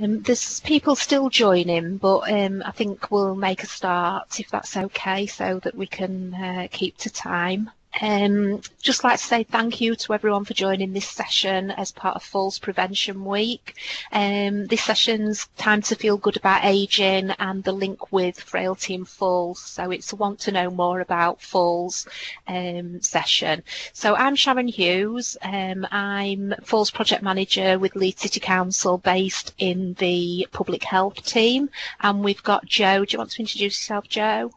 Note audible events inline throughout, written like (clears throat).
Um, there's people still joining, but um, I think we'll make a start if that's okay, so that we can uh, keep to time. Um, just like to say thank you to everyone for joining this session as part of Falls Prevention Week. Um, this session's time to feel good about ageing and the link with frailty and falls. So it's a want to know more about falls um, session. So I'm Sharon Hughes. Um, I'm Falls Project Manager with Leeds City Council based in the Public Health team. And we've got Jo. Do you want to introduce yourself, Jo?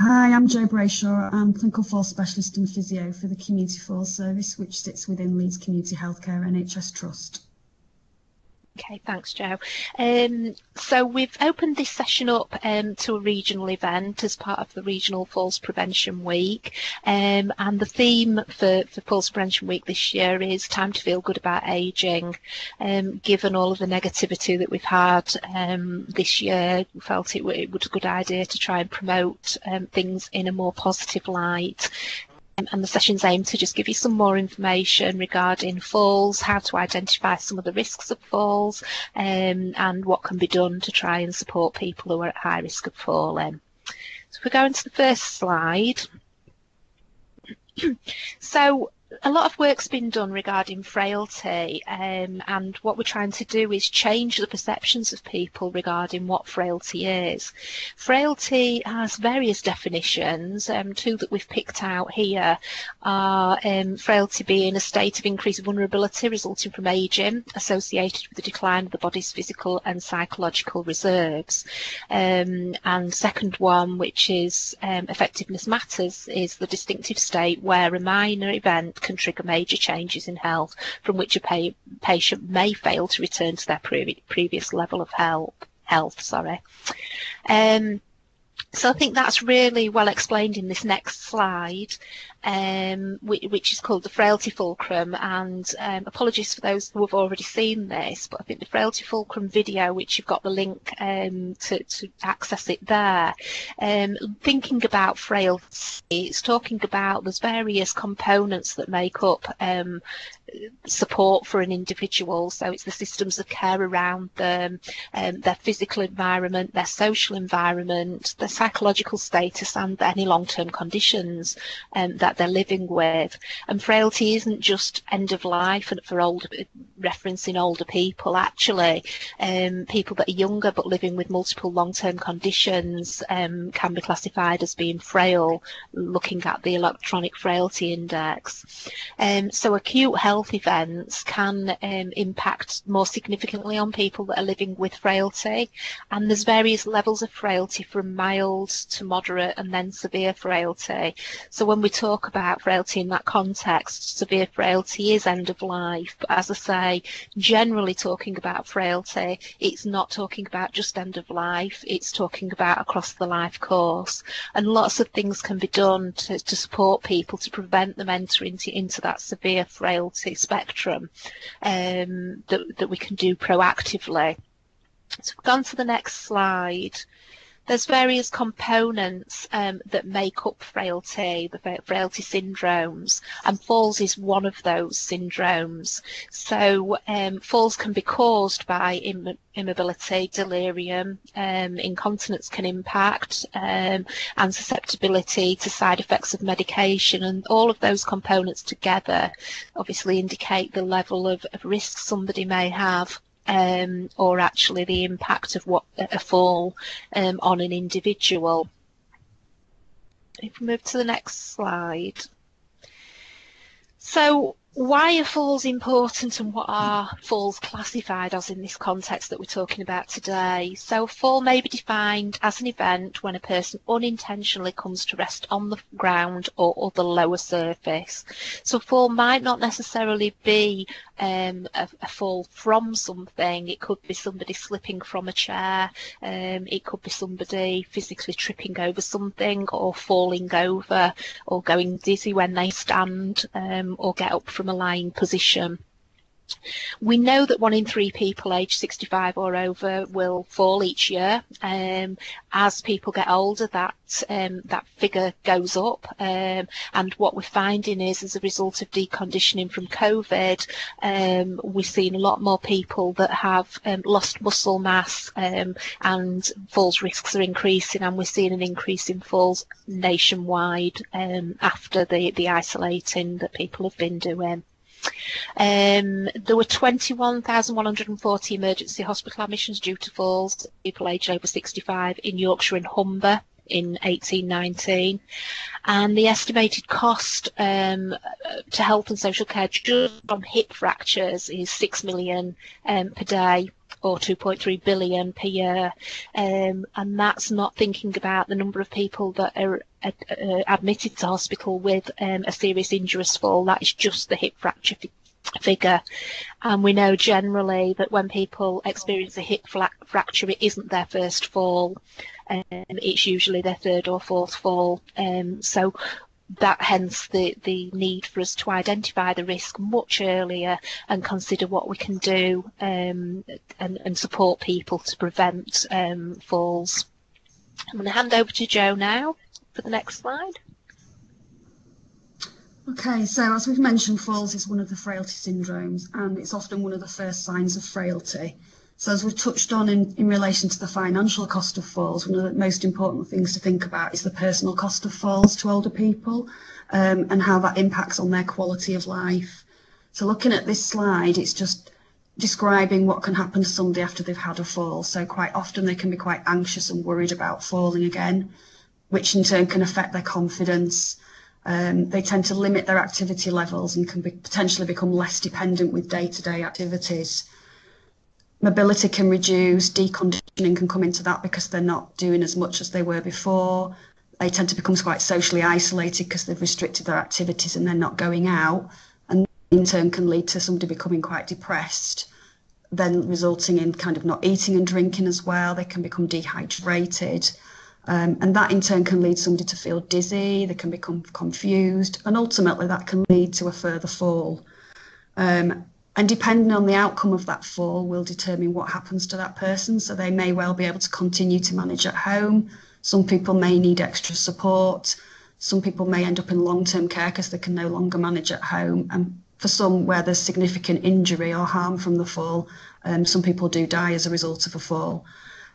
Hi, I'm Jo Brayshaw. I'm clinical falls specialist and physio for the Community Falls Service, which sits within Leeds Community Healthcare NHS Trust. Okay, thanks, Jo. Um, so we've opened this session up um, to a regional event as part of the Regional Falls Prevention Week. Um, and the theme for, for Falls Prevention Week this year is time to feel good about ageing. Um, given all of the negativity that we've had um, this year, we felt it, it was a good idea to try and promote um, things in a more positive light and the sessions aim to just give you some more information regarding falls, how to identify some of the risks of falls, um, and what can be done to try and support people who are at high risk of falling. So if we go into the first slide. (clears throat) so a lot of work's been done regarding frailty um, and what we're trying to do is change the perceptions of people regarding what frailty is. Frailty has various definitions. Um, two that we've picked out here are um, frailty being a state of increased vulnerability resulting from ageing associated with the decline of the body's physical and psychological reserves. Um, and second one, which is um, effectiveness matters, is the distinctive state where a minor event can trigger major changes in health from which a pa patient may fail to return to their pre previous level of health. Health, sorry. Um, so I think that's really well explained in this next slide um, which is called the Frailty Fulcrum. And um, apologies for those who have already seen this, but I think the Frailty Fulcrum video, which you've got the link um, to, to, access it there, um, thinking about frailty, it's talking about there's various components that make up um, support for an individual. So it's the systems of care around them, um, their physical environment, their social environment, their psychological status, and any long-term conditions um, that they're living with. And frailty isn't just end of life and for older, referencing older people. Actually, um, people that are younger but living with multiple long-term conditions um, can be classified as being frail. Looking at the electronic frailty index, um, so acute health events can um, impact more significantly on people that are living with frailty. And there's various levels of frailty from mild to moderate and then severe frailty. So when we talk about frailty in that context. Severe frailty is end of life, but as I say, generally talking about frailty, it's not talking about just end of life, it's talking about across the life course. And lots of things can be done to, to support people to prevent them entering into, into that severe frailty spectrum um, that, that we can do proactively. So we've gone to the next slide there's various components um, that make up frailty, the frailty syndromes, and falls is one of those syndromes. So um, falls can be caused by Im immobility, delirium, um, incontinence can impact, um, and susceptibility to side effects of medication, and all of those components together obviously indicate the level of, of risk somebody may have um, or actually the impact of what a fall um, on an individual. If we move to the next slide. So why are falls important and what are falls classified as in this context that we're talking about today? So a fall may be defined as an event when a person unintentionally comes to rest on the ground or other lower surface. So a fall might not necessarily be um, a, a, fall from something. It could be somebody slipping from a chair. Um, it could be somebody physically tripping over something or falling over or going dizzy when they stand um, or get up from a lying position. We know that one in three people aged 65 or over will fall each year. Um, as people get older, that um, that figure goes up. Um, and what we're finding is, as a result of deconditioning from COVID, um, we're seeing a lot more people that have um, lost muscle mass, um, and falls risks are increasing. And we're seeing an increase in falls nationwide after the the isolating that people have been doing. Um, there were 21,140 emergency hospital admissions due to falls, people aged over 65 in Yorkshire and Humber in 1819 and the estimated cost um, to health and social care just from hip fractures is 6 million um, per day or 2.3 billion per year. Um, and that's not thinking about the number of people that are uh, uh, admitted to hospital with um, a serious injurious fall that is just the hip fracture figure. And we know generally that when people experience a hip fracture it isn't their first fall. Um, it's usually their third or fourth fall. Um, so that hence the, the need for us to identify the risk much earlier and consider what we can do um, and, and, support people to prevent um, falls. I'm going to hand over to Jo now for the next slide. Okay, so as we've mentioned, falls is one of the frailty syndromes and it's often one of the first signs of frailty. So as we've touched on in, in relation to the financial cost of falls, one of the most important things to think about is the personal cost of falls to older people um, and how that impacts on their quality of life. So looking at this slide, it's just describing what can happen to somebody after they've had a fall. So quite often they can be quite anxious and worried about falling again, which in turn can affect their confidence. Um, they tend to limit their activity levels and can be, potentially become less dependent with day-to-day -day activities mobility can reduce, deconditioning can come into that because they're not doing as much as they were before. They tend to become quite socially isolated because they've restricted their activities and they're not going out. And in turn can lead to somebody becoming quite depressed, then resulting in kind of not eating and drinking as well. They can become dehydrated. Um, and that in turn can lead somebody to feel dizzy, they can become confused, and ultimately that can lead to a further fall. Um, and depending on the outcome of that fall will determine what happens to that person. So they may well be able to continue to manage at home. Some people may need extra support. Some people may end up in long-term care because they can no longer manage at home. And for some where there's significant injury or harm from the fall, um, some people do die as a result of a fall.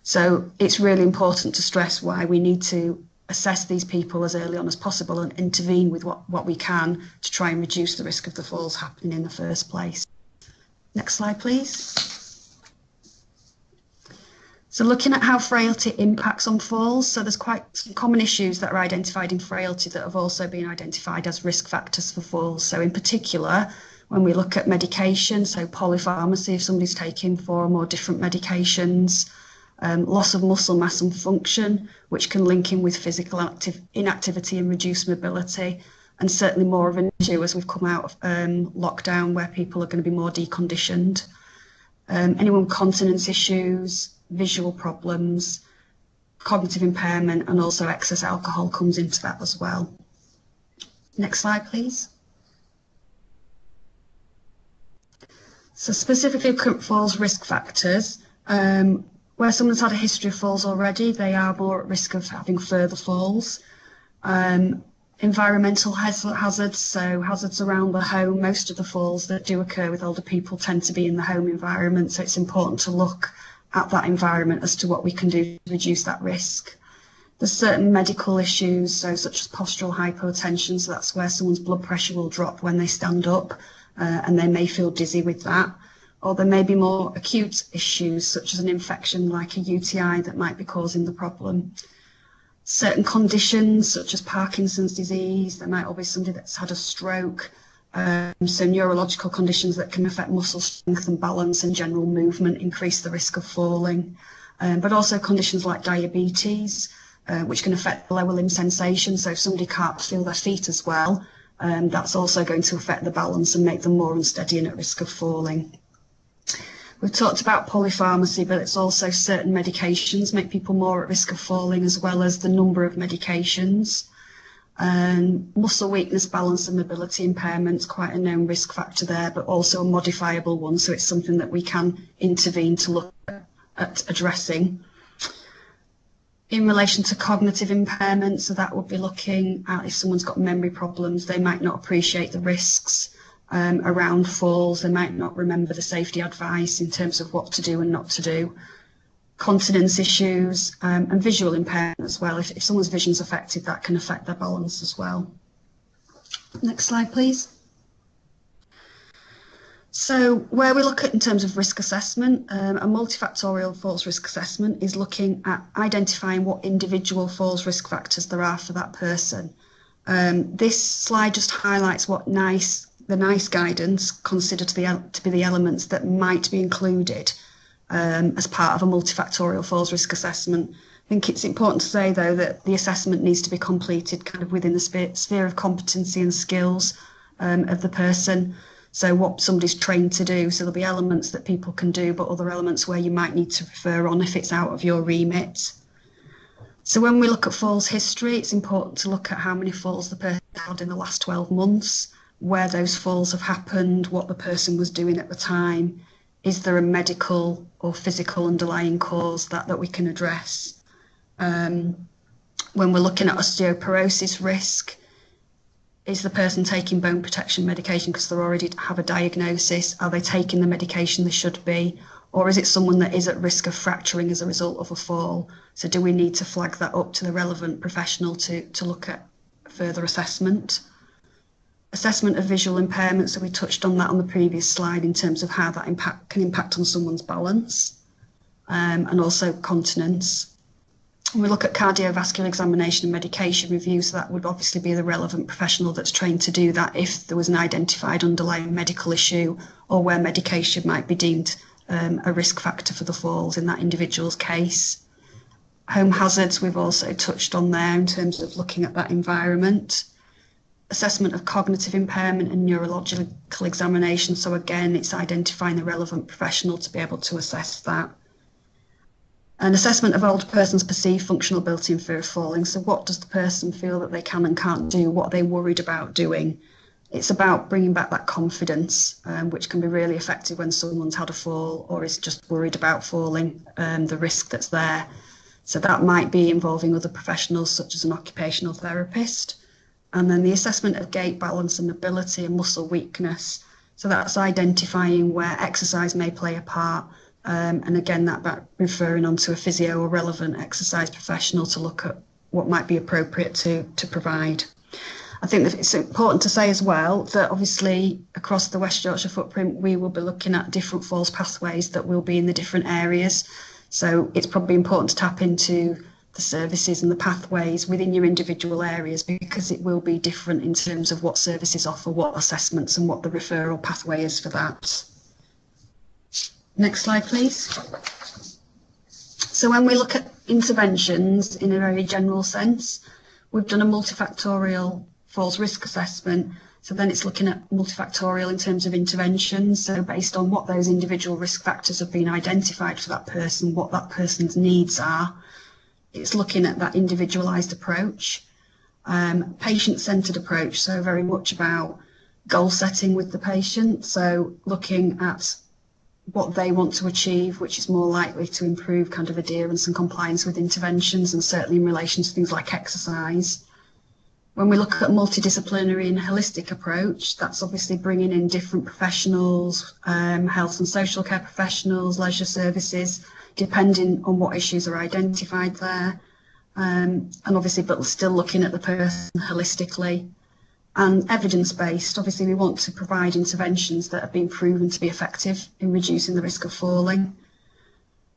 So it's really important to stress why we need to assess these people as early on as possible and intervene with what, what we can to try and reduce the risk of the falls happening in the first place. Next slide, please. So looking at how frailty impacts on falls, so there's quite some common issues that are identified in frailty that have also been identified as risk factors for falls. So in particular, when we look at medication, so polypharmacy, if somebody's taking four or more different medications, um, loss of muscle mass and function, which can link in with physical inactivity and reduced mobility, and certainly more of an issue as we've come out of um, lockdown where people are going to be more deconditioned. Um, anyone with continence issues, visual problems, cognitive impairment, and also excess alcohol comes into that as well. Next slide, please. So specifically falls risk factors, um, where someone's had a history of falls already, they are more at risk of having further falls. Um, environmental hazards, so hazards around the home. Most of the falls that do occur with older people tend to be in the home environment, so it's important to look at that environment as to what we can do to reduce that risk. There's certain medical issues, so such as postural hypotension, so that's where someone's blood pressure will drop when they stand up, uh, and they may feel dizzy with that. Or there may be more acute issues, such as an infection like a UTI that might be causing the problem certain conditions such as Parkinson's disease. There might be somebody that's had a stroke. Um, so neurological conditions that can affect muscle strength and balance and general movement increase the risk of falling. Um, but also conditions like diabetes, uh, which can affect the lower limb sensation. So if somebody can't feel their feet as well, um, that's also going to affect the balance and make them more unsteady and at risk of falling. We've talked about polypharmacy, but it's also certain medications make people more at risk of falling, as well as the number of medications. Um, muscle weakness, balance and mobility impairments, quite a known risk factor there, but also a modifiable one. So it's something that we can intervene to look at addressing. In relation to cognitive impairment, so that would be looking at if someone's got memory problems, they might not appreciate the risks um, around falls, they might not remember the safety advice in terms of what to do and not to do continence issues um, and visual impairment as well. If, if someone's vision's affected, that can affect their balance as well. Next slide, please. So where we look at in terms of risk assessment, um, a multifactorial falls risk assessment is looking at identifying what individual falls risk factors there are for that person. Um, this slide just highlights what NICE, the NICE guidance consider to, the, to be the elements that might be included um, as part of a multifactorial falls risk assessment. I think it's important to say, though, that the assessment needs to be completed kind of within the sphere of competency and skills um, of the person. So what somebody's trained to do. So there'll be elements that people can do, but other elements where you might need to refer on if it's out of your remit. So when we look at falls history, it's important to look at how many falls the person had in the last 12 months, where those falls have happened, what the person was doing at the time, is there a medical or physical underlying cause that, that we can address? Um, when we're looking at osteoporosis risk, is the person taking bone protection medication because they already have a diagnosis? Are they taking the medication they should be? Or is it someone that is at risk of fracturing as a result of a fall? So do we need to flag that up to the relevant professional to, to look at further assessment? Assessment of visual impairment, so we touched on that on the previous slide in terms of how that impact can impact on someone's balance um, and also continence. we look at cardiovascular examination and medication review, so that would obviously be the relevant professional that's trained to do that if there was an identified underlying medical issue or where medication might be deemed um, a risk factor for the falls in that individual's case. Home hazards, we've also touched on there in terms of looking at that environment assessment of cognitive impairment and neurological examination. So again, it's identifying the relevant professional to be able to assess that. An assessment of older person's perceived functional ability and fear of falling. So what does the person feel that they can and can't do? What are they worried about doing? It's about bringing back that confidence, um, which can be really effective when someone's had a fall or is just worried about falling, um, the risk that's there. So that might be involving other professionals such as an occupational therapist and then the assessment of gait balance and mobility and muscle weakness. So that's identifying where exercise may play a part. Um, and again, that back referring on to a physio or relevant exercise professional to look at what might be appropriate to, to provide. I think that it's important to say as well that obviously across the West Yorkshire footprint, we will be looking at different falls pathways that will be in the different areas. So it's probably important to tap into the services and the pathways within your individual areas because it will be different in terms of what services offer, what assessments and what the referral pathway is for that. Next slide, please. So when we look at interventions in a very general sense, we've done a multifactorial falls risk assessment. So then it's looking at multifactorial in terms of interventions. So based on what those individual risk factors have been identified for that person, what that person's needs are, it's looking at that individualized approach, um, patient-centered approach, so very much about goal setting with the patient, so looking at what they want to achieve, which is more likely to improve kind of adherence and compliance with interventions, and certainly in relation to things like exercise. When we look at multidisciplinary and holistic approach, that's obviously bringing in different professionals, um, health and social care professionals, leisure services, depending on what issues are identified there. Um, and obviously, but still looking at the person holistically and evidence-based. Obviously, we want to provide interventions that have been proven to be effective in reducing the risk of falling.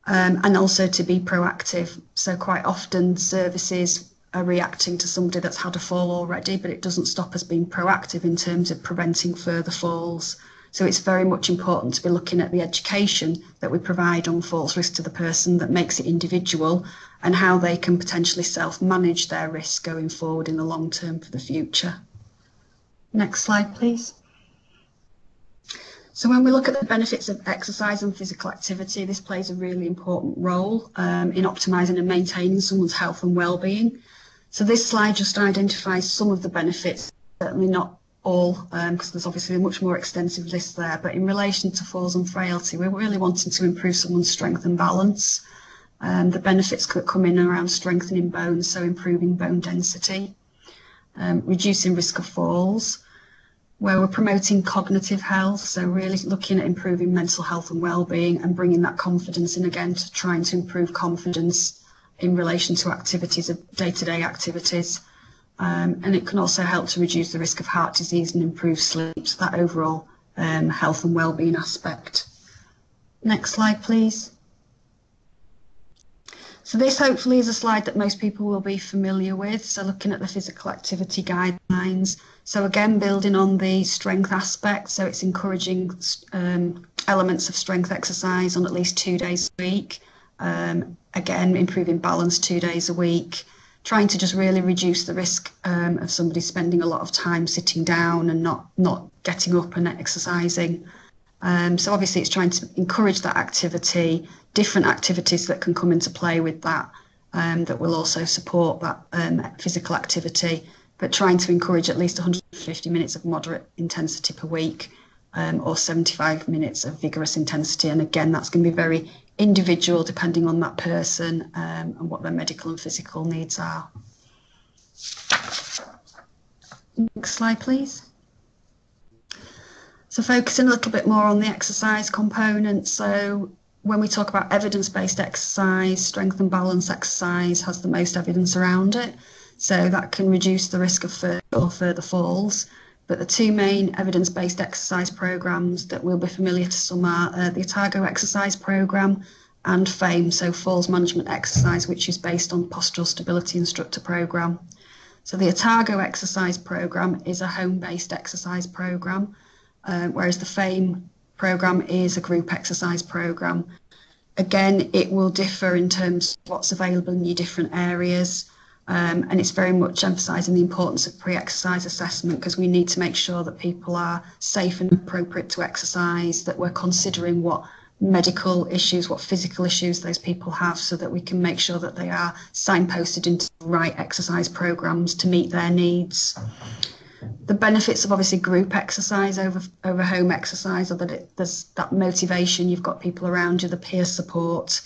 Um, and also to be proactive. So quite often services are reacting to somebody that's had a fall already, but it doesn't stop us being proactive in terms of preventing further falls. So it's very much important to be looking at the education that we provide on falls risk to the person that makes it individual and how they can potentially self-manage their risk going forward in the long term for the future. Next slide, please. So when we look at the benefits of exercise and physical activity, this plays a really important role um, in optimising and maintaining someone's health and well-being. So this slide just identifies some of the benefits, certainly not all, because um, there's obviously a much more extensive list there. But in relation to falls and frailty, we're really wanting to improve someone's strength and balance. Um, the benefits could come in around strengthening bones, so improving bone density, um, reducing risk of falls, where we're promoting cognitive health, so really looking at improving mental health and well-being and bringing that confidence in again to trying to improve confidence in relation to activities of day-to-day activities. Um, and it can also help to reduce the risk of heart disease and improve sleep, so that overall um, health and well-being aspect. Next slide, please. So this hopefully is a slide that most people will be familiar with. So looking at the physical activity guidelines. So again, building on the strength aspect. So it's encouraging um, elements of strength exercise on at least two days a week. Um, again, improving balance two days a week trying to just really reduce the risk um, of somebody spending a lot of time sitting down and not not getting up and exercising. Um, so obviously it's trying to encourage that activity, different activities that can come into play with that, um, that will also support that um, physical activity, but trying to encourage at least 150 minutes of moderate intensity per week um, or 75 minutes of vigorous intensity. And again, that's going to be very individual depending on that person um, and what their medical and physical needs are. Next slide, please. So focusing a little bit more on the exercise component. So when we talk about evidence-based exercise, strength and balance exercise has the most evidence around it. So that can reduce the risk of further or further falls. But the two main evidence-based exercise programs that will be familiar to some are uh, the Otago exercise program and FAME, so Falls Management Exercise, which is based on Postural Stability Instructor program. So the Otago exercise program is a home-based exercise program, uh, whereas the FAME program is a group exercise program. Again, it will differ in terms of what's available in your different areas. Um, and it's very much emphasising the importance of pre-exercise assessment because we need to make sure that people are safe and appropriate to exercise, that we're considering what medical issues, what physical issues those people have, so that we can make sure that they are signposted into the right exercise programs to meet their needs. The benefits of obviously group exercise over over home exercise are that it, there's that motivation, you've got people around you, the peer support,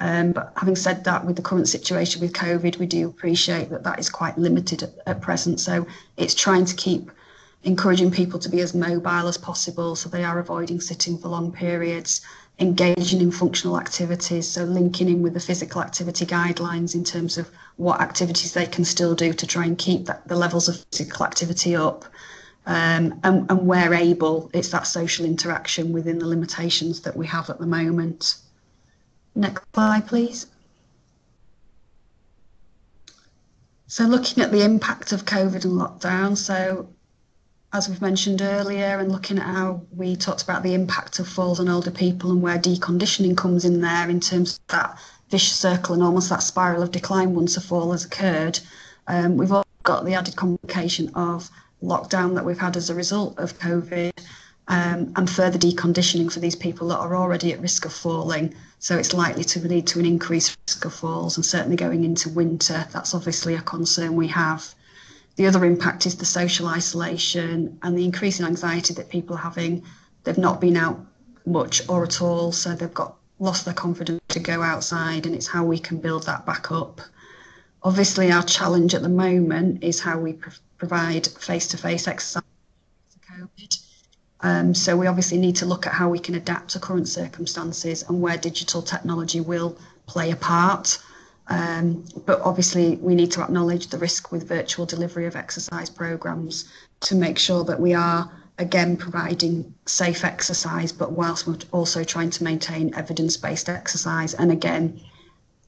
um, but having said that, with the current situation with COVID, we do appreciate that that is quite limited at, at present. So it's trying to keep encouraging people to be as mobile as possible so they are avoiding sitting for long periods, engaging in functional activities, so linking in with the physical activity guidelines in terms of what activities they can still do to try and keep that, the levels of physical activity up. Um, and, and where able, it's that social interaction within the limitations that we have at the moment. Next slide, please. So looking at the impact of COVID and lockdown, so as we've mentioned earlier, and looking at how we talked about the impact of falls on older people and where deconditioning comes in there in terms of that vicious circle and almost that spiral of decline once a fall has occurred. Um, we've also got the added complication of lockdown that we've had as a result of COVID um, and further deconditioning for these people that are already at risk of falling. So it's likely to lead to an increased risk of falls, and certainly going into winter, that's obviously a concern we have. The other impact is the social isolation and the increasing anxiety that people are having. They've not been out much or at all, so they've got lost their confidence to go outside, and it's how we can build that back up. Obviously, our challenge at the moment is how we pr- provide face-to-face exercise COVID um, so we obviously need to look at how we can adapt to current circumstances and where digital technology will play a part. Um, but obviously we need to acknowledge the risk with virtual delivery of exercise programs to make sure that we are again providing safe exercise, but whilst we're also trying to maintain evidence-based exercise. And again,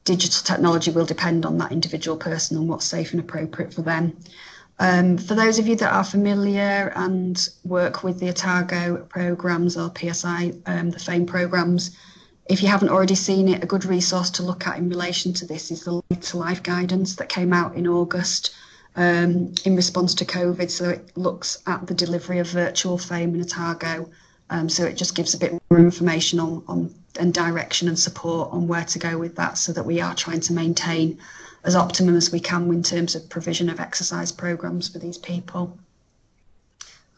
digital technology will depend on that individual person and what's safe and appropriate for them. Um, for those of you that are familiar and work with the Otago programs or PSI, um, the FAME programs, if you haven't already seen it, a good resource to look at in relation to this is the Later Life guidance that came out in August um, in response to COVID. So it looks at the delivery of virtual FAME in Otago. Um, so it just gives a bit more information on, on and direction and support on where to go with that so that we are trying to maintain as optimum as we can in terms of provision of exercise programs for these people.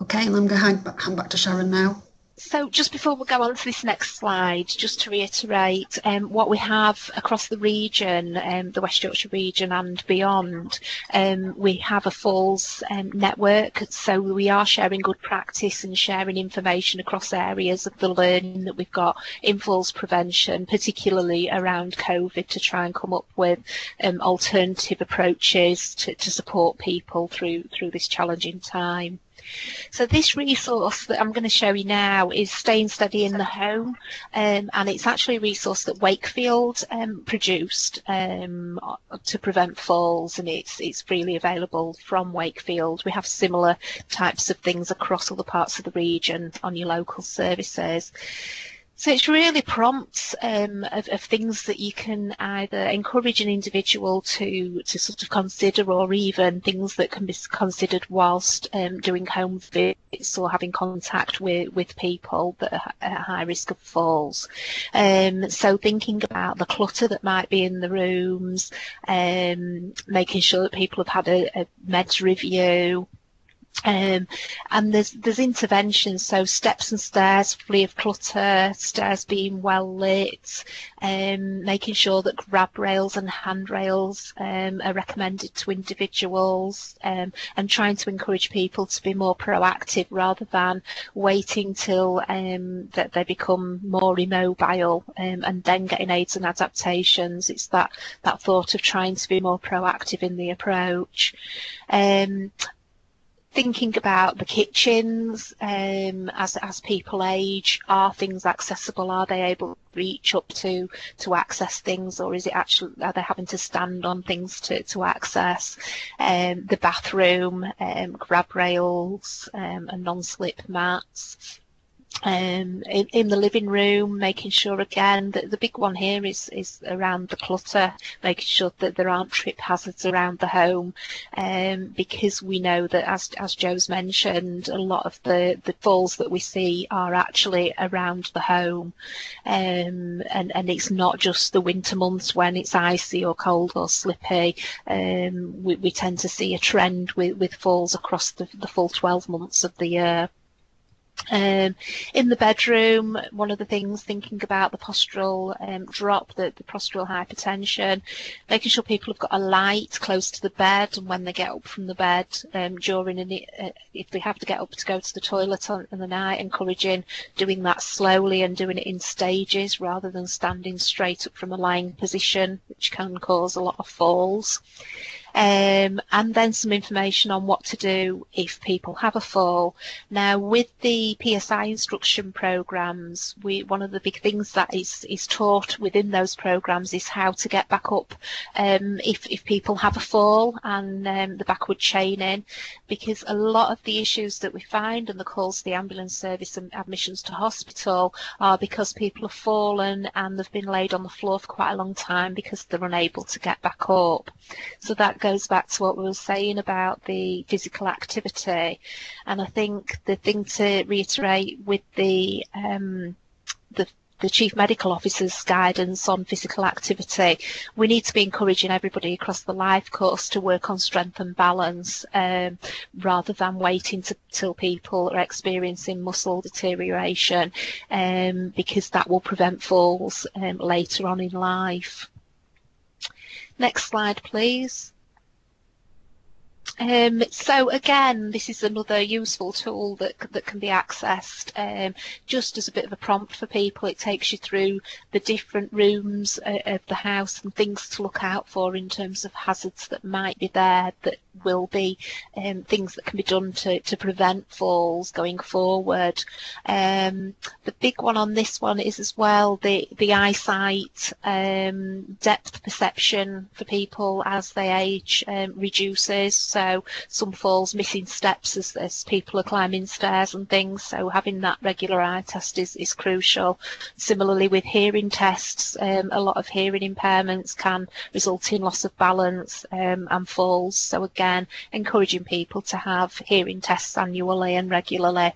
Okay, and I'm going to hand back, to Sharon now. So just before we go on to this next slide, just to reiterate um, what we have across the region, um, the West Yorkshire region and beyond, um, we have a falls um, network. So we are sharing good practice and sharing information across areas of the learning that we've got in falls prevention, particularly around COVID, to try and come up with um, alternative approaches to, to support people through through this challenging time. So this resource that I'm going to show you now is Staying Steady in the Home um, and it's actually a resource that Wakefield um, produced um, to prevent falls and it's, it's freely available from Wakefield. We have similar types of things across all the parts of the region on your local services. So it's really prompts um, of, of, things that you can either encourage an individual to to sort of consider, or even things that can be considered whilst um, doing home visits or having contact with with people that are at high risk of falls. Um, so thinking about the clutter that might be in the rooms, um, making sure that people have had a, a meds review. Um, and there's there's interventions, so steps and stairs free of clutter, stairs being well lit, um, making sure that grab rails and handrails um, are recommended to individuals, um, and trying to encourage people to be more proactive rather than waiting till um, that they become more immobile um, and then getting aids and adaptations. It's that that thought of trying to be more proactive in the approach. Thinking about the kitchens um, as as people age are things accessible? Are they able to reach up to to access things or is it actually are they having to stand on things to to access? Um, the bathroom um, grab rails um, and non-slip mats um, in, in the living room, making sure again that the big one here is, is around the clutter, making sure that there aren't trip hazards around the home, um, because we know that as, as Jo's mentioned, a lot of the, the falls that we see are actually around the home. Um, and, and it's not just the winter months when it's icy or cold or slippy. Um, we, we tend to see a trend with, with falls across the, the full 12 months of the year. Um, in the bedroom, one of the things thinking about the postural um, drop, the, the postural hypertension, making sure people have got a light close to the bed and when they get up from the bed um, during an, uh, if they have to get up to go to the toilet on, in the night, encouraging doing that slowly and doing it in stages rather than standing straight up from a lying position, which can cause a lot of falls um, and then some information on what to do if people have a fall. Now, with the PSI instruction programs, we one of the big things that is is taught within those programs is how to get back up um, if if people have a fall and um, the backward chaining, because a lot of the issues that we find and the calls to the ambulance service and admissions to hospital are because people have fallen and they've been laid on the floor for quite a long time because they're unable to get back up. So that goes back to what we were saying about the physical activity. And I think the thing to reiterate with the um, the the Chief Medical Officer's guidance on physical activity, we need to be encouraging everybody across the life course to work on strength and balance um, rather than waiting to, till people are experiencing muscle deterioration um, because that will prevent falls um, later on in life. Next slide, please. Um, so again, this is another useful tool that that can be accessed um, just as a bit of a prompt for people. It takes you through the different rooms uh, of the house and things to look out for in terms of hazards that might be there that will be um, things that can be done to, to prevent falls going forward. Um, the big one on this one is as well the, the eyesight um, depth perception for people as they age um, reduces. So some falls missing steps as, as people are climbing stairs and things. So having that regular eye test is, is crucial. Similarly with hearing tests, um, a lot of hearing impairments can result in loss of balance um, and falls. So again, encouraging people to have hearing tests annually and regularly.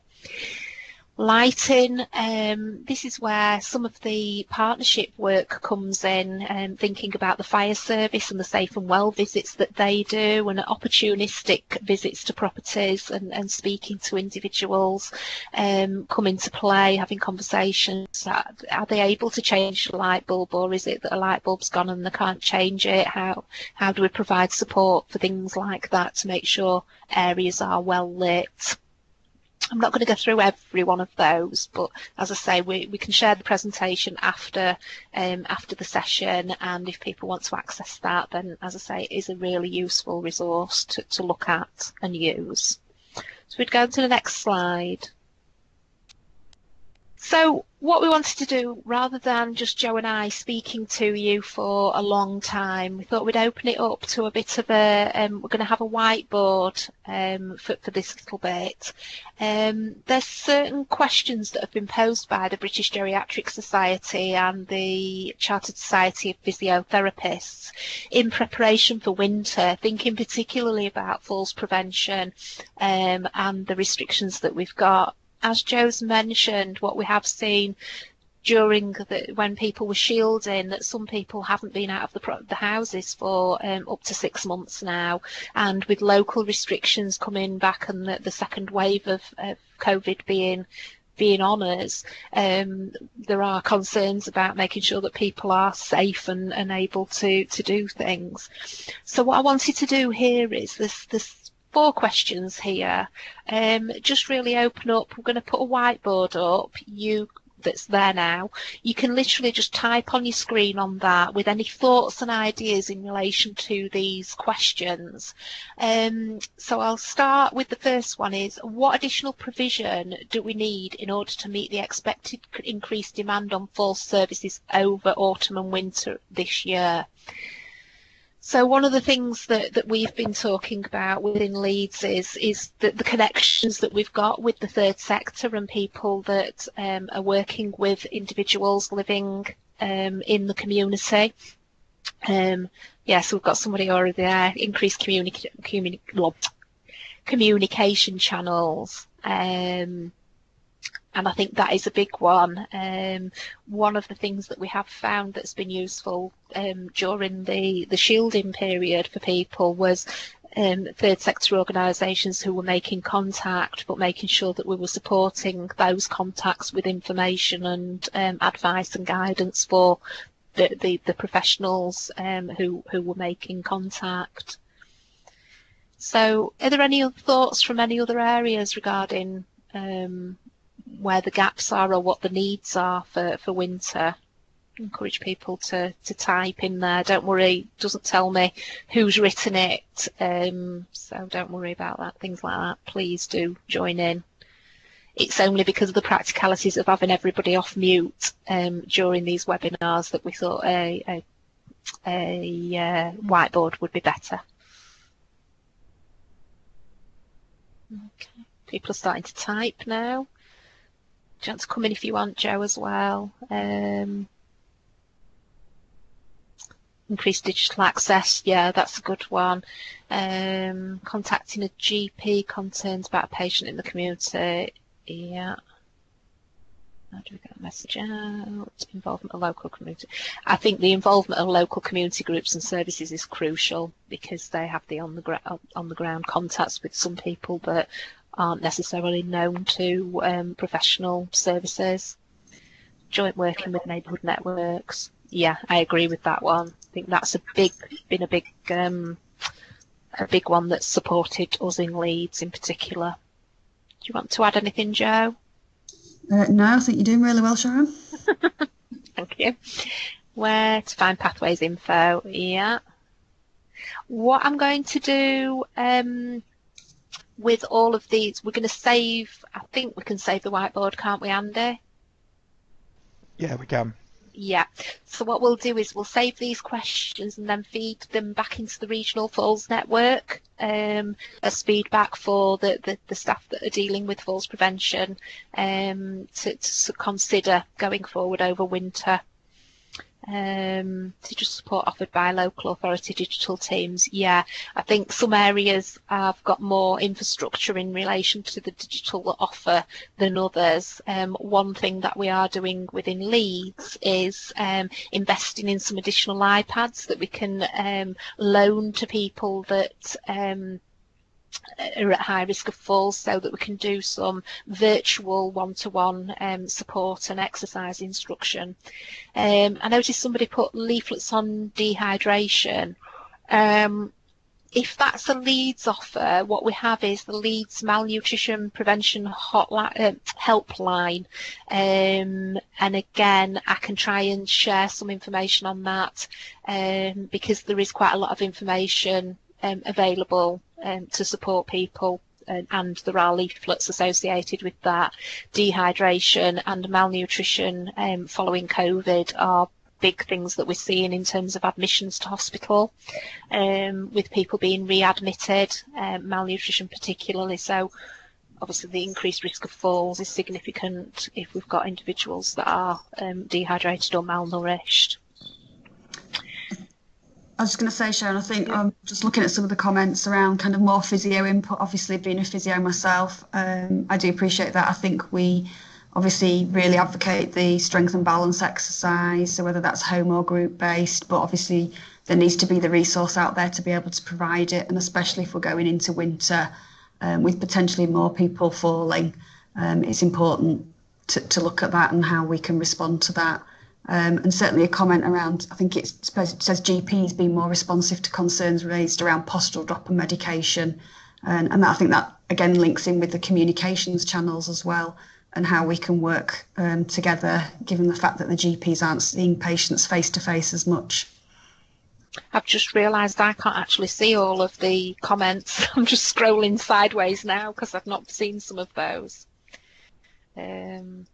Lighting um, this is where some of the partnership work comes in um, thinking about the fire service and the safe and well visits that they do and opportunistic visits to properties and, and speaking to individuals um, come into play having conversations. Are, they able to change the light bulb or is it that a light bulb's gone and they can't change it? How how do we provide support for things like that to make sure areas are well lit I'm not going to go through every one of those, but as I say, we, we can share the presentation after um, after the session, and if people want to access that, then as I say, it is a really useful resource to, to look at and use. So we'd go to the next slide. So what we wanted to do, rather than just Jo and I speaking to you for a long time, we thought we'd open it up to a bit of a, um, we're going to have a whiteboard um, for, for this little bit. Um, there's certain questions that have been posed by the British Geriatric Society and the Chartered Society of Physiotherapists in preparation for winter, thinking particularly about falls prevention um, and the restrictions that we've got as Jo's mentioned, what we have seen during the, when people were shielding that some people haven't been out of the, the houses for um, up to six months now and with local restrictions coming back and the, the second wave of, of COVID being being on us, um, there are concerns about making sure that people are safe and, and able to, to do things. So what I wanted to do here is this, this four questions here. Um, just really open up. We're going to put a whiteboard up. You that's there now. You can literally just type on your screen on that with any thoughts and ideas in relation to these questions. Um, so I'll start with the first one is what additional provision do we need in order to meet the expected increased demand on falls services over autumn and winter this year? So one of the things that, that we've been talking about within Leeds is is the, the connections that we've got with the third sector and people that um, are working with individuals living um, in the community. Um, yeah, so we've got somebody already there. Increased communi- communi- communication channels. Um, and I think that is a big one. Um, one of the things that we have found that's been useful um, during the, the shielding period for people was um, third sector organisations who were making contact, but making sure that we were supporting those contacts with information and um, advice and guidance for the, the, the professionals um, who, who were making contact. So, are there any other thoughts from any other areas regarding um, where the gaps are or what the needs are for, for winter. Encourage people to, to type in there. Don't worry, doesn't tell me who's written it, um, so don't worry about that. Things like that. Please do join in. It's only because of the practicalities of having everybody off mute um, during these webinars that we thought a, a, a uh, whiteboard would be better. Okay, people are starting to type now chance to come in if you want, Jo, as well. Um, increased digital access, yeah, that's a good one. Um, contacting a GP, concerns about a patient in the community, yeah. How do we get a message out? Involvement of local community. I think the involvement of local community groups and services is crucial because they have the on the on the ground contacts with some people that aren't necessarily known to um, professional services. Joint working with neighbourhood networks. Yeah, I agree with that one. I think that's a big, been a big, um, a big one that's supported us in Leeds in particular. Do you want to add anything, Jo? Uh, no, I think you're doing really well, Sharon. (laughs) Thank you. Where to find pathways info? Yeah. What I'm going to do um, with all of these, we're going to save, I think we can save the whiteboard, can't we, Andy? Yeah, we can. Yeah. So what we'll do is we'll save these questions and then feed them back into the regional falls network um, as feedback for the, the, the, staff that are dealing with falls prevention um, to, to consider going forward over winter. Um, digital support offered by local authority digital teams. Yeah, I think some areas have got more infrastructure in relation to the digital offer than others. Um, one thing that we are doing within Leeds is um, investing in some additional iPads that we can um, loan to people that um, are at high risk of falls so that we can do some virtual one-to-one um, support and exercise instruction. Um, I noticed somebody put leaflets on dehydration. Um, if that's a Leeds offer, what we have is the Leeds Malnutrition Prevention Hotline uh, Helpline, um, and again, I can try and share some information on that um, because there is quite a lot of information um, available um, to support people and, and, there are leaflets associated with that. Dehydration and malnutrition um, following COVID are big things that we're seeing in terms of admissions to hospital, um, with people being readmitted, um, malnutrition particularly. So obviously the increased risk of falls is significant if we've got individuals that are um, dehydrated or malnourished. I was just going to say, Sharon, I think I'm um, just looking at some of the comments around kind of more physio input. Obviously, being a physio myself, um, I do appreciate that. I think we obviously really advocate the strength and balance exercise, so whether that's home or group based, but obviously there needs to be the resource out there to be able to provide it, and especially if we're going into winter um, with potentially more people falling, um, it's important to, to look at that and how we can respond to that. Um, and certainly a comment around, I think it says GPs being more responsive to concerns raised around postural drop and medication. And, and that, I think that again links in with the communications channels as well and how we can work um, together given the fact that the GPs aren't seeing patients face to face as much. I've just realised I can't actually see all of the comments. (laughs) I'm just scrolling sideways now because I've not seen some of those. Um,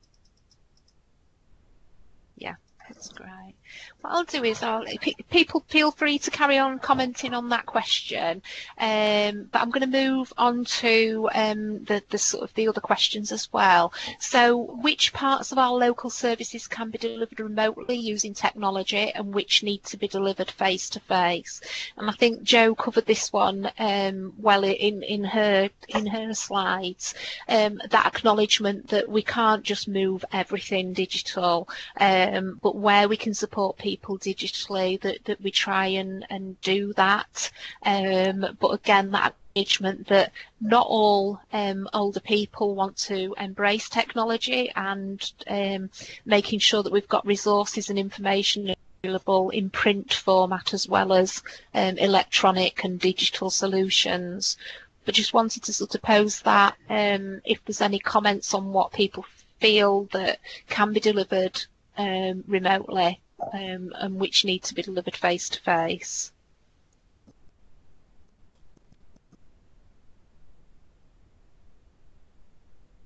that's great. What I'll do is I'll people feel free to carry on commenting on that question, um, but I'm going to move on to um, the the sort of the other questions as well. So, which parts of our local services can be delivered remotely using technology, and which need to be delivered face to face? And I think Jo covered this one um, well in in her in her slides. Um, that acknowledgement that we can't just move everything digital, um, but where we can support people people digitally that, that we try and, and do that. Um, but again, that acknowledgement that not all um, older people want to embrace technology and um, making sure that we've got resources and information available in print format as well as um, electronic and digital solutions. But just wanted to sort of pose that um, if there's any comments on what people feel that can be delivered um, remotely um, and which need to be delivered face to face.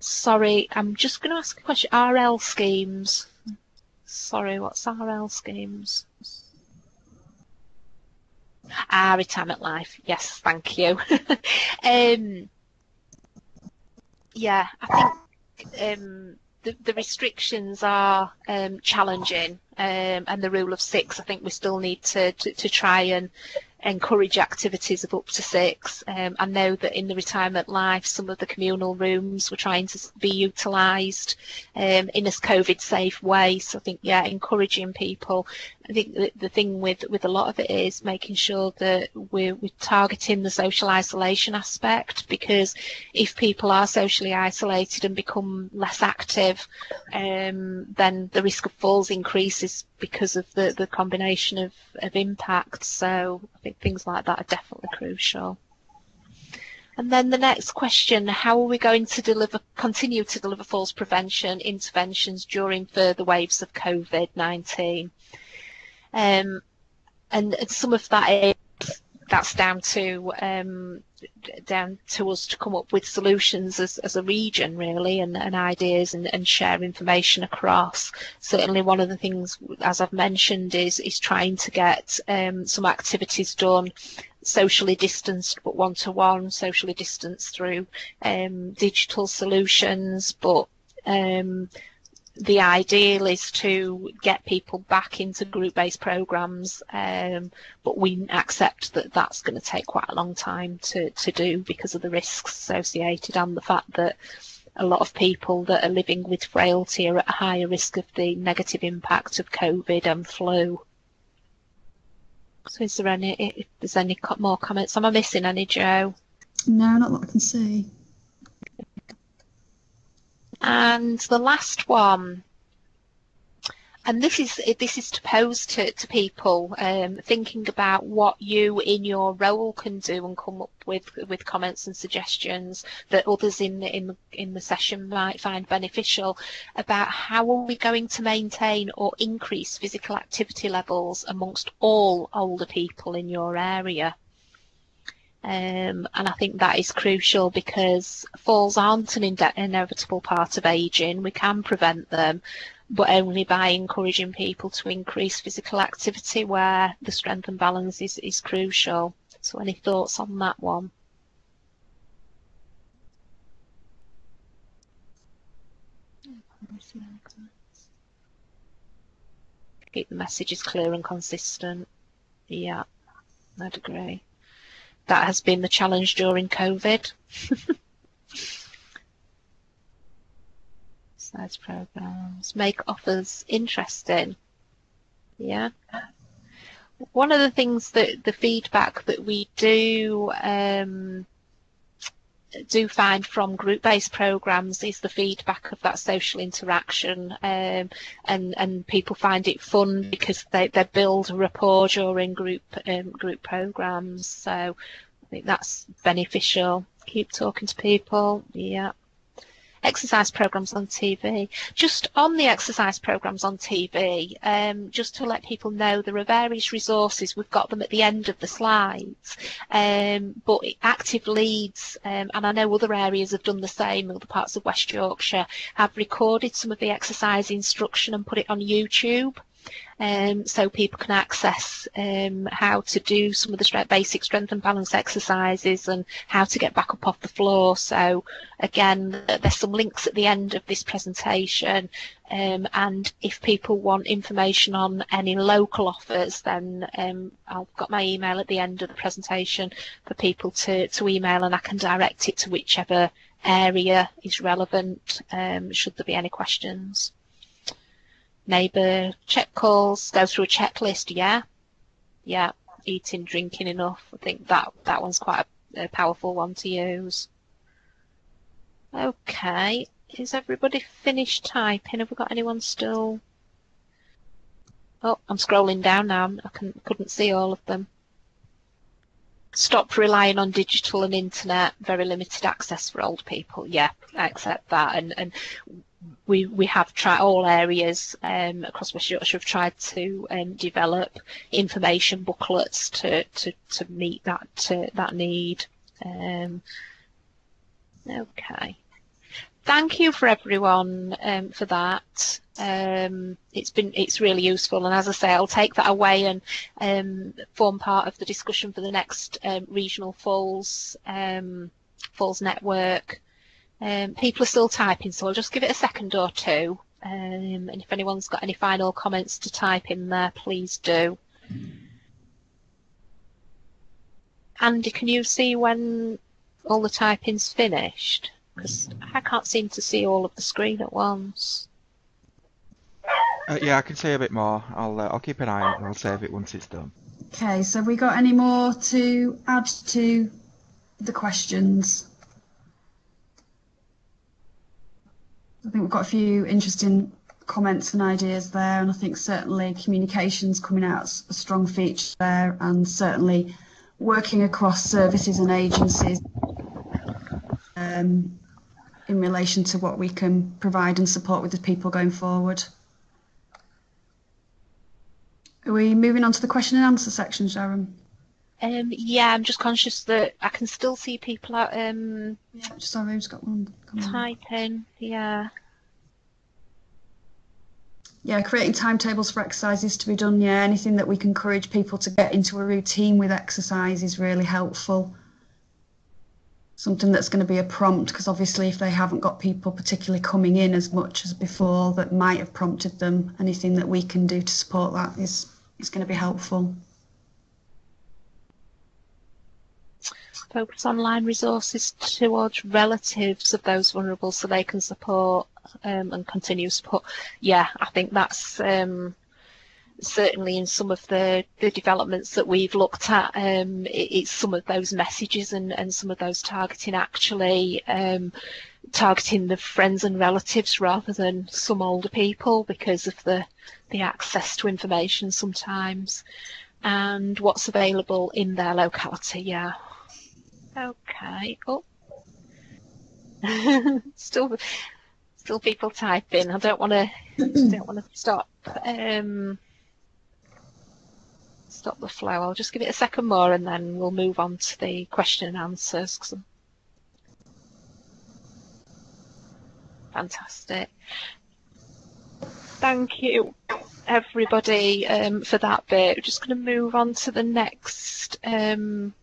Sorry, I'm just going to ask a question. RL schemes. Sorry, what's RL schemes? Ah, retirement life. Yes, thank you. (laughs) um, yeah, I think um, the, restrictions are um, challenging um, and the rule of six, I think we still need to, to, to try and encourage activities of up to six. Um, I know that in the retirement life, some of the communal rooms were trying to be utilised um, in a COVID safe way. So I think, yeah, encouraging people. I think the, the thing with, with a lot of it is making sure that we're, we're targeting the social isolation aspect because if people are socially isolated and become less active, um, then the risk of falls increases because of the, the combination of, of impacts. So I think things like that are definitely crucial. And then the next question, how are we going to deliver, continue to deliver falls prevention interventions during further waves of COVID-19? Um, and some of that is, that's down to um, down to us to come up with solutions as, as a region really and, and ideas and, and share information across. Certainly one of the things, as I've mentioned, is, is trying to get um, some activities done socially distanced but one-to-one, socially distanced through um, digital solutions, but um, the ideal is to get people back into group-based programs, um, but we accept that that's going to take quite a long time to, to do because of the risks associated and the fact that a lot of people that are living with frailty are at a higher risk of the negative impact of COVID and flu. So is there any, if there's any more comments? Am I missing any, Jo? No, not that I can see. And the last one, and this is this is to pose to, to people um, thinking about what you in your role can do and come up with with comments and suggestions that others in the, in in the session might find beneficial about how are we going to maintain or increase physical activity levels amongst all older people in your area. Um, and I think that is crucial because falls aren't an inevitable part of ageing. We can prevent them, but only by encouraging people to increase physical activity where the strength and balance is, is crucial. So any thoughts on that one? Keep the messages clear and consistent. Yeah, I'd agree that has been the challenge during COVID. (laughs) Size programs, make offers interesting. Yeah. One of the things that the feedback that we do um, do find from group-based programs is the feedback of that social interaction um, and and people find it fun because they, they build rapport during group um, group programs. So I think that's beneficial. Keep talking to people. Yeah exercise programs on TV. Just on the exercise programs on TV, um, just to let people know there are various resources. We've got them at the end of the slides. Um, but Active Leeds, um, and I know other areas have done the same, other parts of West Yorkshire, have recorded some of the exercise instruction and put it on YouTube um, so people can access um, how to do some of the basic strength and balance exercises and how to get back up off the floor. So again, there's some links at the end of this presentation um, and if people want information on any local offers then um, I've got my email at the end of the presentation for people to, to email and I can direct it to whichever area is relevant um, should there be any questions neighbour check calls, go through a checklist. Yeah, yeah, eating, drinking enough. I think that that one's quite a, a powerful one to use. Okay, is everybody finished typing? Have we got anyone still? Oh, I'm scrolling down now. I can, couldn't see all of them. Stop relying on digital and internet. Very limited access for old people. Yeah, I accept that. And and we we have tried all areas um, across West Yorkshire have tried to um, develop information booklets to, to, to meet that to, that need. Um, okay, thank you for everyone um, for that. Um, it's been it's really useful, and as I say, I'll take that away and um, form part of the discussion for the next regional falls falls network. Um, people are still typing, so I'll just give it a second or two. Um, and if anyone's got any final comments to type in there, please do. Andy, can you see when all the typing's finished? Because I can't seem to see all of the screen at once. Uh, yeah, I can see a bit more. I'll uh, I'll keep an eye on it and I'll save it once it's done. Okay, so have we got any more to add to the questions? I think we've got a few interesting comments and ideas there, and I think certainly communications coming out as a strong feature there, and certainly working across services and agencies um, in relation to what we can provide and support with the people going forward. Are we moving on to the question and answer section, Sharon? Um, yeah, I'm just conscious that I can still see people out. Um, yeah, sorry, who's got one? Typing, yeah. Yeah, creating timetables for exercises to be done. Yeah, anything that we can encourage people to get into a routine with exercise is really helpful. something that's going to be a prompt because obviously if they haven't got people particularly coming in as much as before that might have prompted them anything that we can do to support that is is going to be helpful focus online resources towards relatives of those vulnerable so they can support um, and continue support yeah i think that's um, certainly in some of the, the developments that we've looked at, um, it, it's some of those messages and, and some of those targeting actually um, targeting the friends and relatives rather than some older people because of the, the access to information sometimes and what's available in their locality. Yeah. Okay. Oh. (laughs) still, still people typing. I don't want to, don't want to stop. Um, stop the flow. I'll just give it a second more and then we'll move on to the question and answers. Fantastic. Thank you everybody um, for that bit. We're just going to move on to the next um,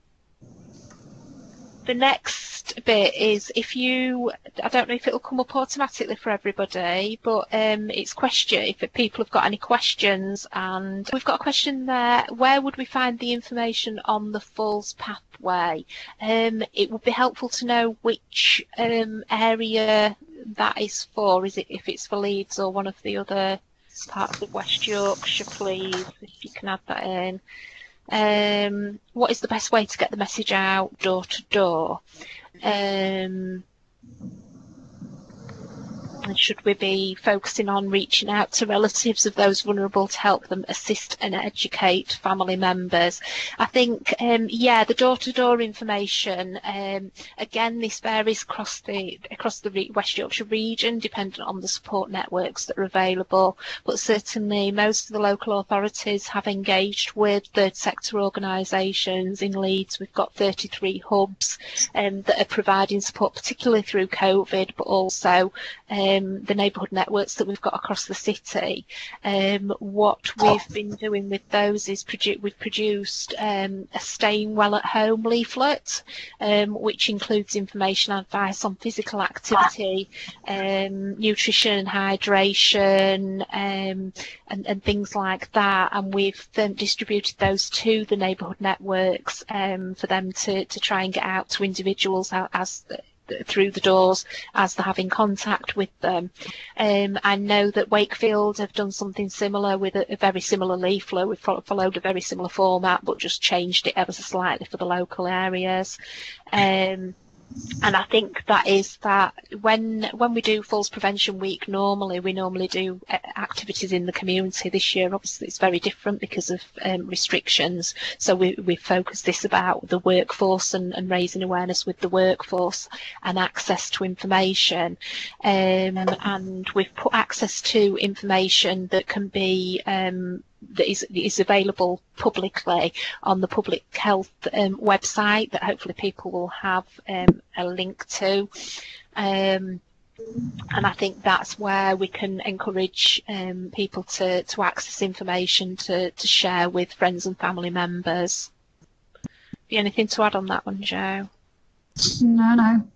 the next bit is if you, I don't know if it'll come up automatically for everybody, but um, it's question, if people have got any questions and we've got a question there, where would we find the information on the falls pathway? Um, it would be helpful to know which um, area that is for, is it if it's for Leeds or one of the other parts of West Yorkshire, please, if you can add that in um, what is the best way to get the message out door to door? Um, and should we be focusing on reaching out to relatives of those vulnerable to help them assist and educate family members? I think, um, yeah, the door-to-door information. Um, again, this varies across the across the West Yorkshire region, dependent on the support networks that are available. But certainly, most of the local authorities have engaged with third sector organisations. In Leeds, we've got 33 hubs um, that are providing support, particularly through COVID, but also um, the neighbourhood networks that we've got across the city. Um, what we've been doing with those is produ- we've produced um, a staying well at home leaflet, um, which includes information and advice on physical activity, um, nutrition, hydration, um, and, and, things like that. And we've distributed those to the neighbourhood networks for them to, to try and get out to individuals as through the doors as they're having contact with them. Um, I know that Wakefield have done something similar with a, a very similar leaflet. We've followed a very similar format, but just changed it ever so slightly for the local areas. Um, and I think that is that when when we do Falls Prevention Week normally we normally do uh, activities in the community. This year obviously it's very different because of um, restrictions. So we, we focus this about the workforce and, and raising awareness with the workforce and access to information. Um, and we've put access to information that can be um, that is, is available publicly on the public health um, website that hopefully people will have um, a link to. Um, and I think that's where we can encourage um, people to, to access information to, to share with friends and family members. Have you anything to add on that one, Jo? No, no.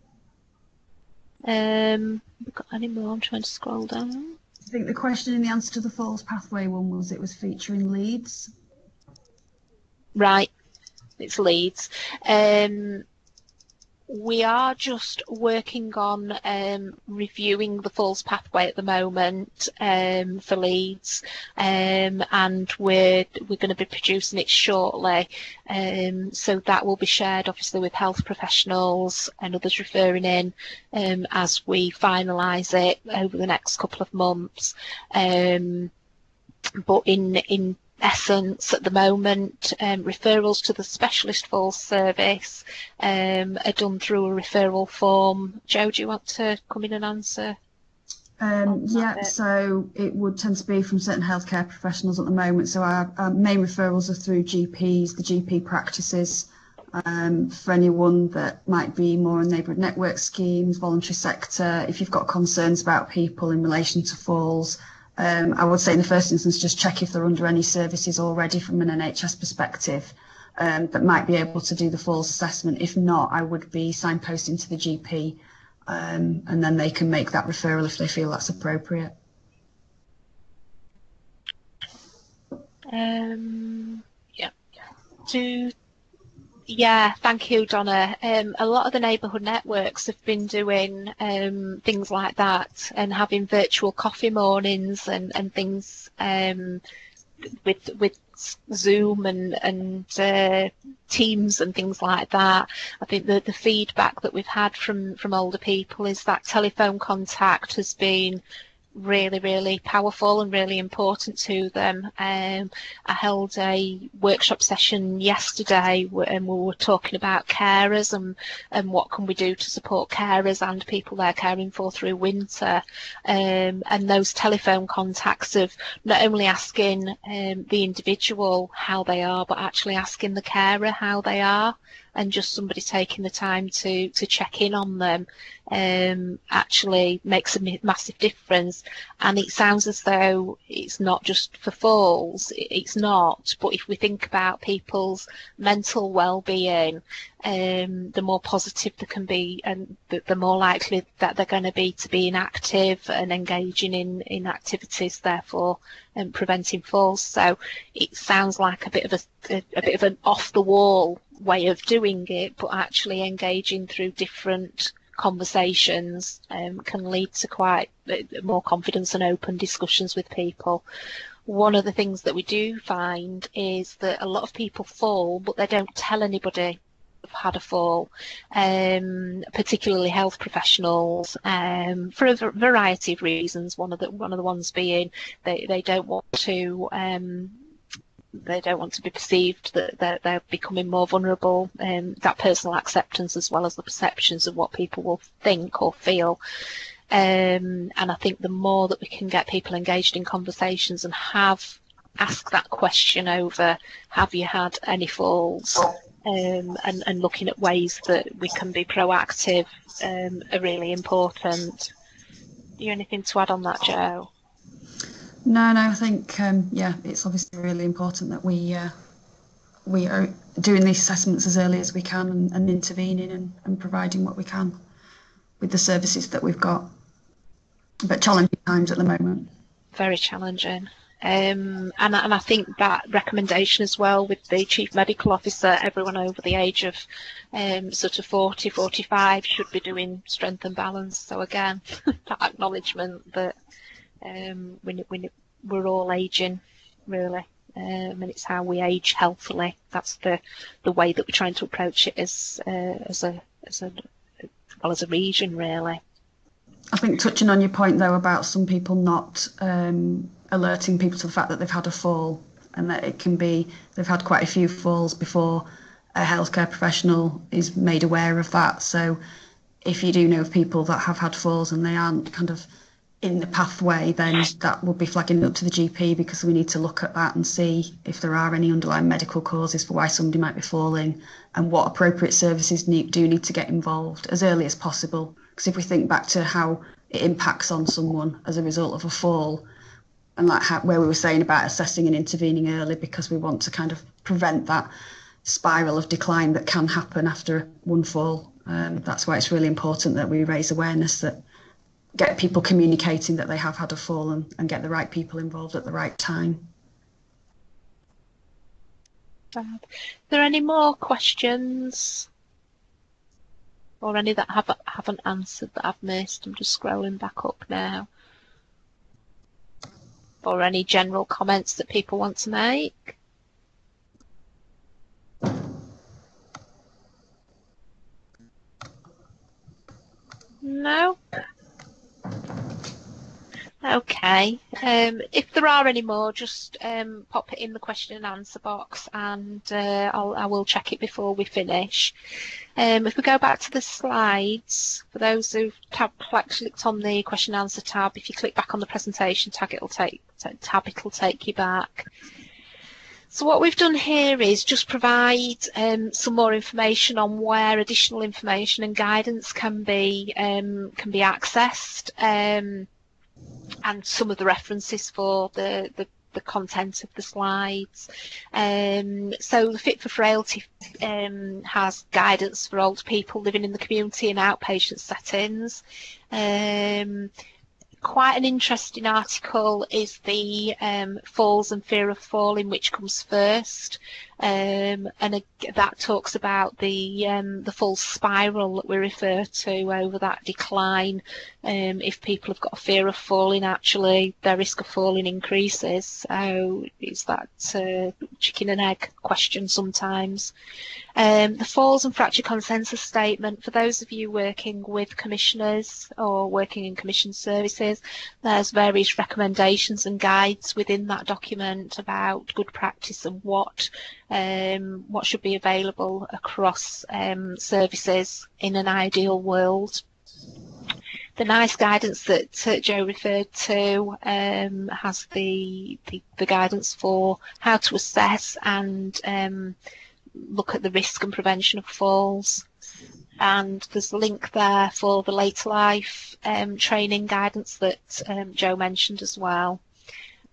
Um, we've got any more? I'm trying to scroll down think the question in the answer to the falls pathway one was it was featuring Leeds. Right, it's Leeds. Um, we are just working on um, reviewing the falls pathway at the moment um, for Leeds, um, and we're we're going to be producing it shortly. Um, so that will be shared, obviously, with health professionals and others referring in um, as we finalise it over the next couple of months. Um, but in in essence at the moment um, referrals to the specialist falls service um, are done through a referral form. Jo, do you want to come in and answer? Um, yeah, so it would tend to be from certain healthcare professionals at the moment. So our, our main referrals are through GPs, the GP practices, um, for anyone that might be more on neighbourhood network schemes, voluntary sector. If you've got concerns about people in relation to falls, um, I would say in the first instance, just check if they're under any services already from an NHS perspective. um, that might be able to do the falls assessment. If not, I would be signposting to the GP um, and then they can make that referral if they feel that's appropriate. Um, yeah. Do yeah, thank you, Donna. Um, a lot of the neighbourhood networks have been doing um, things like that and having virtual coffee mornings and and things um, with with Zoom and and uh, Teams and things like that. I think the the feedback that we've had from from older people is that telephone contact has been really, really powerful and really important to them. Um, I held a workshop session yesterday and we were talking about carers and, and what can we do to support carers and people they're caring for through winter. Um, and those telephone contacts of not only asking um, the individual how they are, but actually asking the carer how they are and just somebody taking the time to to check in on them um, actually makes a massive difference. And it sounds as though it's not just for falls, it's not. But if we think about people's mental well-being, um, the more positive they can be, and the, the more likely that they're going to be to be inactive and engaging in in activities, therefore, um, preventing falls. So it sounds like a bit of a, a, a bit of an off-the-wall way of doing it, but actually engaging through different conversations um, can lead to quite uh, more confidence and open discussions with people. One of the things that we do find is that a lot of people fall, but they don't tell anybody had a fall, um, particularly health professionals, um, for a variety of reasons. One of the one of the ones being they, they don't want to um, they don't want to be perceived that they're, they're becoming more vulnerable. Um, that personal acceptance as well as the perceptions of what people will think or feel. Um, and I think the more that we can get people engaged in conversations and have ask that question over, have you had any falls? Um, and, and looking at ways that we can be proactive um, are really important. Do you anything to add on that, Jo? No, no, I think um, yeah, it's obviously really important that we uh, we are doing these assessments as early as we can and, and intervening and, and providing what we can with the services that we've got. But challenging times at the moment. Very challenging. Um, and, and I think that recommendation as well with the chief medical officer, everyone over the age of um, sort of 40, 45 should be doing strength and balance. So again, (laughs) that acknowledgement that um, when, when we're all aging, really, um, and it's how we age healthily. That's the the way that we're trying to approach it as uh, as a as a well as a region, really. I think touching on your point though about some people not um, alerting people to the fact that they've had a fall and that it can be they've had quite a few falls before a healthcare professional is made aware of that. So if you do know of people that have had falls and they aren't kind of in the pathway, then that will be flagging up to the GP because we need to look at that and see if there are any underlying medical causes for why somebody might be falling and what appropriate services need, do need to get involved as early as possible. Because if we think back to how it impacts on someone as a result of a fall, and like how, where we were saying about assessing and intervening early because we want to kind of prevent that spiral of decline that can happen after one fall. Um, that's why it's really important that we raise awareness that get people communicating that they have had a fall and, and get the right people involved at the right time. Are there any more questions? Or any that haven't, haven't answered that I've missed? I'm just scrolling back up now. Or any general comments that people want to make? No? Okay. Um, if there are any more, just um, pop it in the question and answer box, and uh, I'll, I will check it before we finish. Um, if we go back to the slides, for those who've clicked on the question and answer tab, if you click back on the presentation tag, it'll take tab, it'll take you back. So what we've done here is just provide um, some more information on where additional information and guidance can be um, can be accessed. Um, and some of the references for the, the the content of the slides. Um, so the Fit for Frailty um, has guidance for old people living in the community and outpatient settings. Um, quite an interesting article is the um, falls and fear of falling, which comes first, um, and that talks about the um, the full spiral that we refer to over that decline. Um, if people have got a fear of falling, actually their risk of falling increases. So it's that uh, chicken and egg question sometimes. Um, the falls and fracture consensus statement for those of you working with commissioners or working in commission services, there's various recommendations and guides within that document about good practice and what um, what should be available across um, services in an ideal world. The NICE guidance that Jo referred to um, has the, the, the guidance for how to assess and um, look at the risk and prevention of falls. And there's a link there for the later life um, training guidance that um, Jo mentioned as well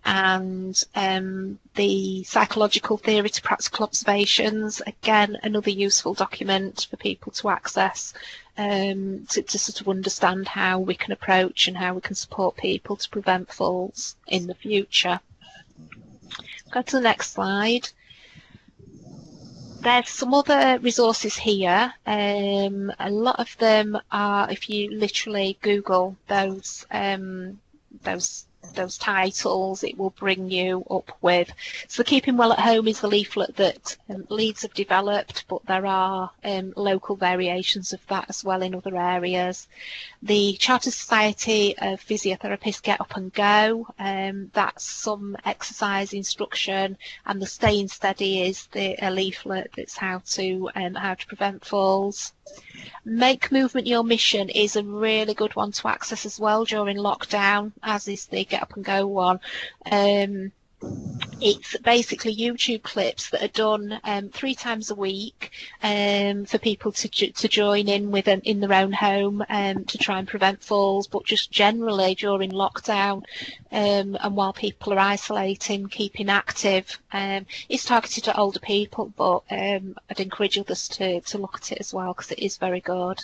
and um, the psychological theory to practical observations, again, another useful document for people to access um, to, to, sort of understand how we can approach and how we can support people to prevent falls in the future. Go to the next slide. There's some other resources here. Um, a lot of them are, if you literally Google those um, those those titles it will bring you up with. So Keeping Well at Home is the leaflet that um, Leeds have developed, but there are um, local variations of that as well in other areas. The Chartered Society of Physiotherapists Get Up and Go, um, that's some exercise instruction, and the Staying Steady is the a leaflet that's how to um, how to prevent falls. Make movement your mission is a really good one to access as well during lockdown, as is the Get Up and Go one. Um, it's basically YouTube clips that are done um, three times a week um, for people to to join in with an, in their own home um, to try and prevent falls, but just generally during lockdown um, and while people are isolating, keeping active. Um, it's targeted at older people, but um, I'd encourage others to to look at it as well because it is very good.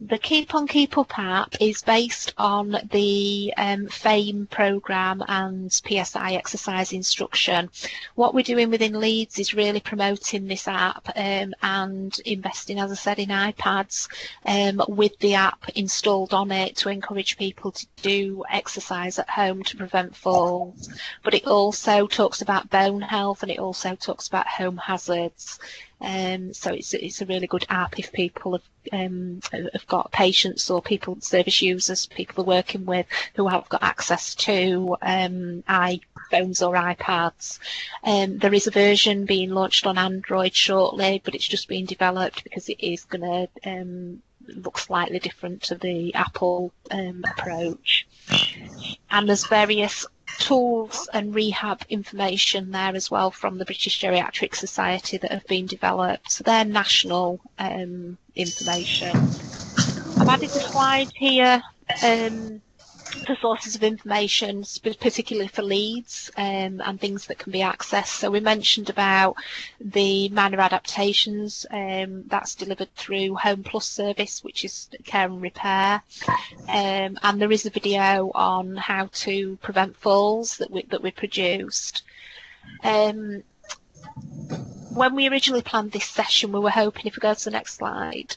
The Keep on Keep Up app is based on the um, FAME programme and PSI exercise instruction. What we're doing within Leeds is really promoting this app um, and investing, as I said, in iPads um, with the app installed on it to encourage people to do exercise at home to prevent falls. But it also talks about bone health and it also talks about home hazards. Um, so it's it's a really good app if people have um, have got patients or people service users, people are working with who have got access to um, iPhones or iPads. Um, there is a version being launched on Android shortly, but it's just being developed because it is going to um, look slightly different to the Apple um, approach. And there's various tools and rehab information there as well from the British Geriatric Society that have been developed. So they're national um, information. I've added a slide here um, for sources of information, particularly for Leeds um, and things that can be accessed. So we mentioned about the minor adaptations um, that's delivered through Home Plus service, which is care and repair. Um, and there is a video on how to prevent falls that we, that we produced. Um, when we originally planned this session, we were hoping, if we go to the next slide,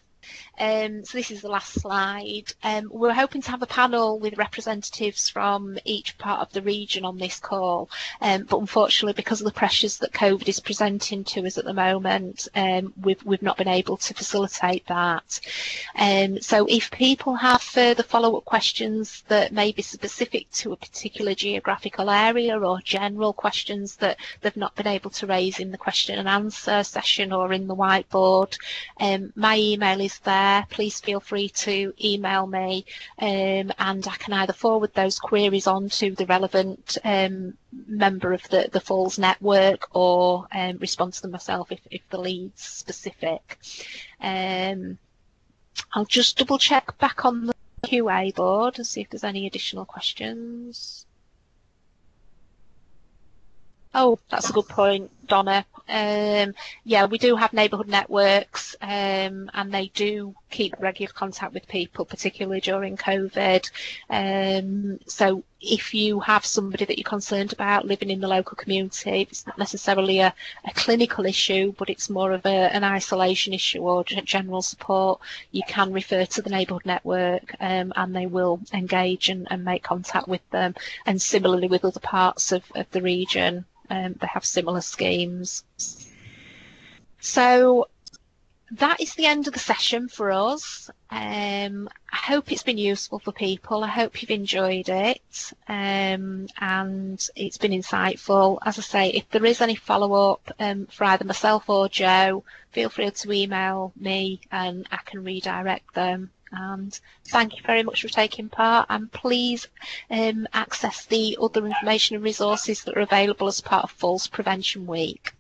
um, so this is the last slide. Um, we're hoping to have a panel with representatives from each part of the region on this call, um, but unfortunately because of the pressures that COVID is presenting to us at the moment, um, we've, we've not been able to facilitate that. Um, so if people have further follow-up questions that may be specific to a particular geographical area or general questions that they've not been able to raise in the question and answer session or in the whiteboard, um, my email is there there, please feel free to email me um, and I can either forward those queries on to the relevant um, member of the, the Falls network or um, respond to them myself if, if the Leeds specific. Um, I'll just double check back on the QA board and see if there's any additional questions. Oh, that's a good point, Donna. Um, yeah, we do have neighbourhood networks, um, and they do keep regular contact with people, particularly during COVID. Um, so if you have somebody that you're concerned about living in the local community, it's not necessarily a, a clinical issue, but it's more of a, an isolation issue or general support, you can refer to the neighbourhood network um, and they will engage and, and, make contact with them. And similarly with other parts of, of the region, um, they have similar schemes. So that is the end of the session for us. Um, I hope it's been useful for people. I hope you've enjoyed it um, and it's been insightful. As I say, if there is any follow up um, for either myself or Jo, feel free to email me and I can redirect them. And thank you very much for taking part. And please um, access the other information and resources that are available as part of Falls Prevention Week.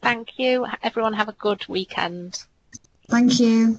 Thank you. Everyone have a good weekend. Thank you.